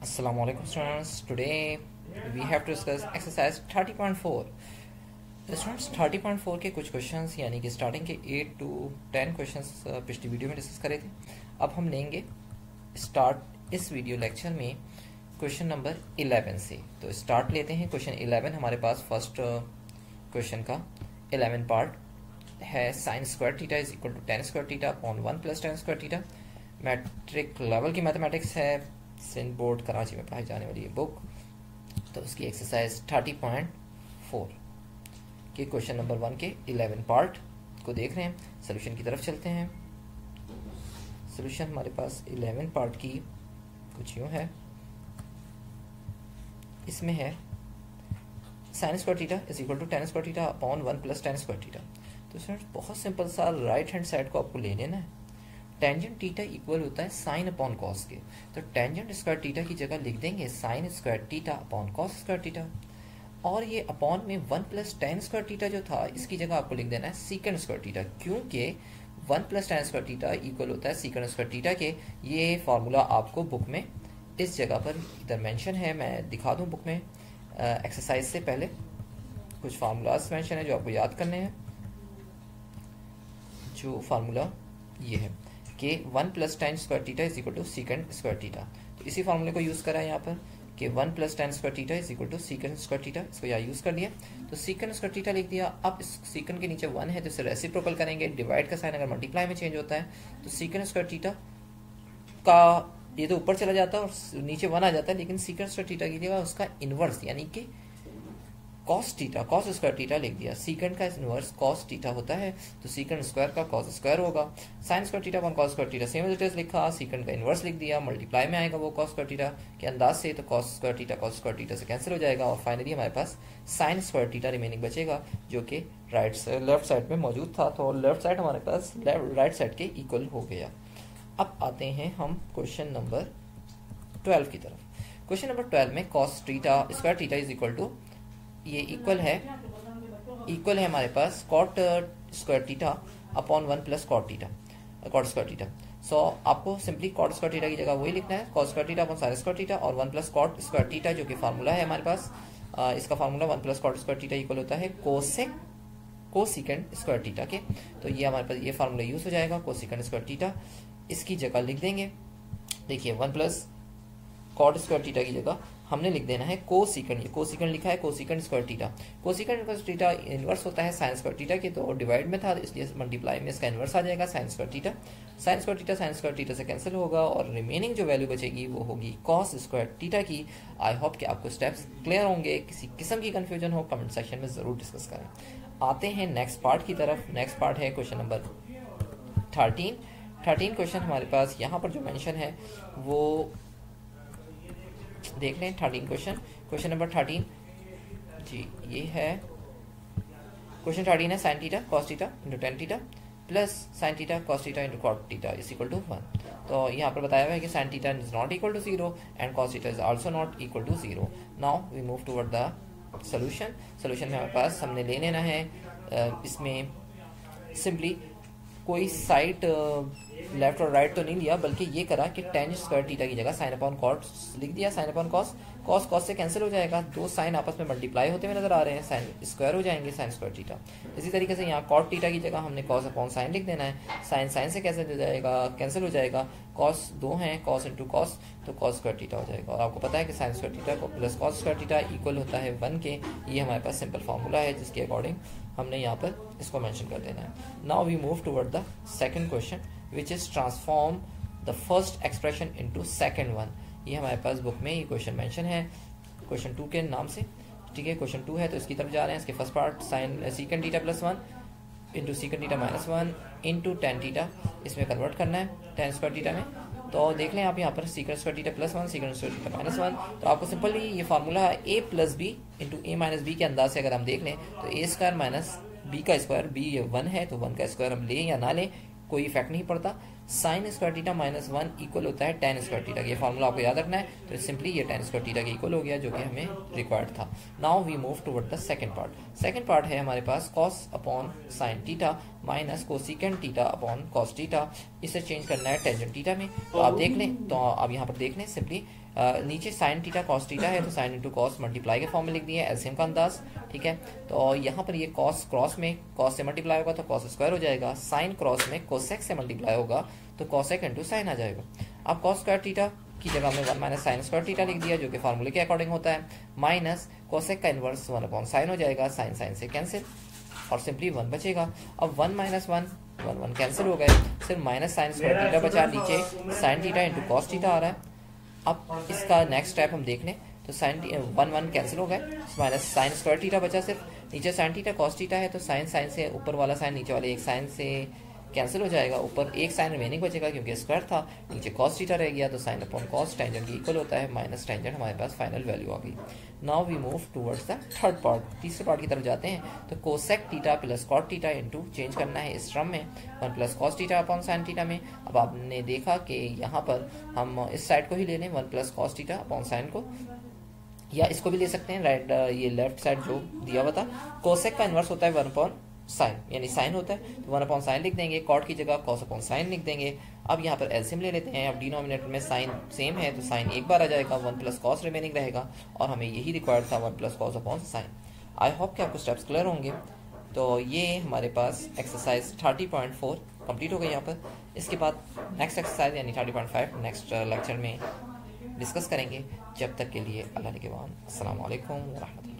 Assalamu alaikum students. Today, we have to discuss exercise 30.4. Students 30.4 के कुछ questions यानी कि स्टार्टिंग के 8 टू 10 क्वेश्चंस पिछली वीडियो में डिस्कस करे थे। अब हम लेंगे स्टार्ट इस वीडियो लेक्चर में क्वेश्चन नंबर 11 से। तो स्टार्ट लेते हैं क्वेश्चन 11 हमारे पास फ़र्स्ट क्वेश्चन का 11 पार्ट है। Sine square theta is equal to tan square theta upon one plus tan square theta matric level की मैथमेटिक्स है। सिंध बोर्ड कराची में पढ़ाई जाने वाली बुक तो उसकी एक्सरसाइज थर्टी पॉइंट फोर के क्वेश्चन नंबर वन के इलेवन पार्ट को देख रहे हैं। सोल्यूशन की तरफ़ चलते हैं। सोल्यूशन हमारे पास इलेवन पार्ट की कुछ यूँ है। इसमें है sine square theta is equal to tan square theta upon one plus tan square theta तो स्टूडेंट्स बहुत सिंपल सा राइट हैंड साइड को आपको ले लेना है टेंजेंट टीटा इक्वल होता है साइन अपॉन कॉस के। तो टेंजेंट स्क्वायर टीटा की जगह लिख देंगे sine square theta upon cos square theta और ये अपॉन में one plus tan square theta जो था, इसकी जगह आपको लिख देना है सीकेंड स्क्वायर टीटा क्योंकि one plus tan square theta equal होता है सीकेंड स्क्वायर टीटा के। ये फॉर्मूला आपको बुक में इस जगह पर इधर मेंशन है, मैं दिखा दूँ बुक में। एक्सरसाइज से पहले कुछ फार्मूलाज मेंशन है जो आपको याद करने हैं। जो फार्मूला ये है। कि one plus tan square theta is equal to secant square theta तो इसी फार्मूले को यूज़ करा है यहाँ पर। कि one plus tan square theta is equal to secant square theta इसको यहाँ यूज़ कर लिया तो सीकन स्क्वायर टीटा लिख दिया। अब इस सीकन के नीचे वन है तो इसे रेसिप्रोकल करेंगे। डिवाइड का साइन अगर मल्टीप्लाई में चेंज होता है तो सीकेंड स्क्वायर टीटा का ये तो ऊपर चला जाता है और नीचे वन आ जाता है, लेकिन सीकेंड स्क्वायर टीटा की जगह उसका इनवर्स यानी कि cos theta cos square theta लिख दिया। सीकंड का इनवर्स कॉस टीटा होता है तो सीकंड स्क्वायर का कॉस स्क्वायर होगा। Sine square theta one cos square theta same as it लिखा सीकंड का इनवर्स लिख दिया मल्टीप्लाई में आएगा वो कॉस स्क्वायर टीटा के अंदाज से तो cos square theta cos square theta से कैंसिल हो जाएगा, और फाइनली हमारे पास साइन स्क्वायर टीटा रिमेनिंग बचेगा, जो कि राइट लेफ़्ट साइड में मौजूद था तो लेफ़्ट साइड हमारे पास राइट साइड के इक्वल हो गया। अब आते हैं हम क्वेश्चन नंबर ट्वेल्व की तरफ़। क्वेश्चन नंबर ट्वेल्व में cos theta square theta is equal to ये इक्वल है इक्वल है हमारे पास cot square theta upon one plus cot theta cot square theta so आपको सिंपली कॉट स्क्वायर टीटा की जगह वही लिखना है cot square theta upon sine square theta और one plus cot square theta जो कि फार्मूला है हमारे पास आ, इसका formula one plus cot square theta equal होता है कोसेक को सिकेंड स्क्वायर टीटा के तो ये हमारे पास ये फार्मूला यूज़ हो जाएगा को सिकेंड स्क्वायर टीटा इसकी जगह लिख देंगे देखिए one plus cot square theta की जगह हमने लिख देना है को सिकंड ये को सिकंड लिखा है को सिकंड स्क्वायर टीटा को सिकंड स्क्वायर टीटा इनवर्स होता है साइन स्क्वायर टीटा के तो डिवाइड में था इसलिए मल्टीप्लाई में इसका इनवर्स आ जाएगा sine square theta sine square theta sine square theta से कैंसिल होगा और रिमेनिंग जो वैल्यू बचेगी वो होगी कॉस स्क्वायर टीटा की। आई होप कि आपको स्टेप्स क्लियर होंगे, किसी किस्म की कंफ्यूजन हो कमेंट सेक्शन में ज़रूर डिस्कस करें। आते हैं नेक्स्ट पार्ट की तरफ़। नेक्स्ट पार्ट है question number thirteen thirteen question हमारे पास यहाँ पर जो मेंशन है, वो देख लें thirteen question question number thirteen जी, ये है। क्वेश्चन थर्टीन है sine theta cos theta into tan theta plus sine theta cos theta into cot theta is equal to one तो यहाँ पर बताया हुआ है कि sine theta is not equal to zero and cos theta is also not equal to zero now we move toward the solution solution में हमारे पास हमने ले लेना है। इसमें सिंपली कोई साइड लेफ़्ट और राइट तो नहीं लिया, बल्कि ये करा कि टेन स्क्वायर टीटा की जगह साइन अपॉन कॉट लिख दिया sine upon cos cos cos से कैंसिल हो जाएगा। दो साइन आपस में मल्टीप्लाई होते हुए नज़र आ रहे हैं साइन स्क्वायर हो जाएँगे साइन स्क्वायर टीटा इसी तरीके से यहाँ कॉट टीटा की जगह हमने कॉस अपॉन साइन लिख देना है। साइन साइन से कैंसिल हो जाएगा कैंसिल हो जाएगा। कॉस दो हैं कॉस इंटू कॉस तो कॉस स्क्वायर टीटा हो जाएगा। और आपको पता है कि साइन स्क्वायर टीटा को plus cos square theta equal होता है वन के। ये हमारे पास सिंपल फॉर्मूला है, जिसके अकॉर्डिंग हमने यहाँ पर इसको मैंशन कर देना है। Now we move toward the second question which is transform the first expression into second one ये हमारे पास बुक में ये क्वेश्चन मेंशन है। क्वेश्चन टू के नाम से। ठीक है क्वेश्चन टू है तो इसकी तरफ़ जा रहे हैं। इसके first part sine secant theta plus one into secant theta minus one into tan theta इसमें कन्वर्ट करना है टेन स्क्वायर डीटा में। तो देख लें आप यहाँ पर secant square theta plus one secant square theta minus one तो आपको सिंपली ये फार्मूला है A plus B into A minus B के अंदाज से अगर हम देख लें तो ए स्क्वायर माइनस बी का स्क्वायर बी वन है तो वन का स्क्वायर हम लें या ना लें। कोई इफ़ेक्ट नहीं पड़ता। Sine square theta minus one equal होता है टेन स्क्वायर टीटा ये फॉर्मूला आपको याद रखना है। तो सिंपली ये टेन स्क्वायर टीटा के इक्वल हो गया, जो कि हमें रिक्वायर्ड था। Now we move toward the second part second part है हमारे पास cos upon sine theta minus cosecant theta upon cos theta इसे चेंज करना है टेंजेंट टीटा में। तो आप देख लें तो आप यहाँ पर देख लें सिंपली नीचे साइन टीटा कॉस टीटा है तो साइन इंटू कॉस मल्टीप्लाई के फॉर्म में लिख है एलसीएम का अंदाज, ठीक है? तो यहाँ पर ये कॉस क्रॉस में कॉस से मल्टीप्लाई होगा तो कॉस स्क्वायर हो जाएगा। साइन क्रॉस में कोसेक से मल्टीप्लाई होगा तो कॉसेक इंटू साइन आ जाएगा। अब कॉस स्क्वायर टीटा की जगह में one minus sine square theta लिख दिया, जो कि फार्मूले के अकॉर्डिंग होता है। माइनस कोसेक का इनवर्स वन अपॉन साइन हो जाएगा साइन साइन से कैंसिल और सिंपली वन बचेगा। अब one minus one one one cancel हो गए। सिर्फ़ माइनस साइन स्क्वायर टीटा बचा नीचे sine theta into cos theta आ रहा है। अब इसका नेक्स्ट स्टेप हम देख लें। तो साइन वन वन कैंसिल हो गए माइनस साइन स्क्वायर टीटा बचा सिर्फ़। नीचे साइन टीटा कॉस टीटा है तो साइन साइन से ऊपर वाला साइन नीचे वाले एक साइन से कैंसिल हो जाएगा। ऊपर एक साइन रिमेनिंग बचेगा क्योंकि स्क्वायर था। नीचे कॉस टीटा रह गया तो साइन अपॉन कॉस टेंजेंट की इक्वल होता है। माइनस टेंजेंट हमारे पास फाइनल वैल्यू आ गई। Now we move towards the third part तीसरे पार्ट की तरफ़ जाते हैं। तो cosec theta plus cot theta into change करना है इस ट्रम में। One plus cos theta upon sine theta में। अब आपने देखा कि यहाँ पर हम इस साइड को ही ले लें। One plus cos theta upon sine को। या इसको भी ले सकते हैं। राइट ये लेफ़्ट साइड जो दिया हुआ था। कोसेक का इन्वर्स होता है वन अपॉन साइन, यानी साइन होता है तो वन अपॉन साइन लिख देंगे, कॉट की जगह कॉस अपॉन साइन लिख देंगे। अब यहाँ पर एल्सियम ले लेते हैं, अब डिनोमिनेटर में साइन सेम है तो साइन एक बार आ जाएगा, वन प्लस कॉस रिमेनिंग रहेगा, और हमें यही रिक्वायर्ड था one plus cos upon sine. I hope कि आपको स्टेप्स क्लियर होंगे। तो ये हमारे पास exercise thirty point four complete हो गई यहाँ पर। इसके बाद नेक्स्ट एक्सरसाइज यानी thirty point five next lecture में डिस्कस करेंगे। जब तक के लिए अल्लाह के बाद असल वरहमल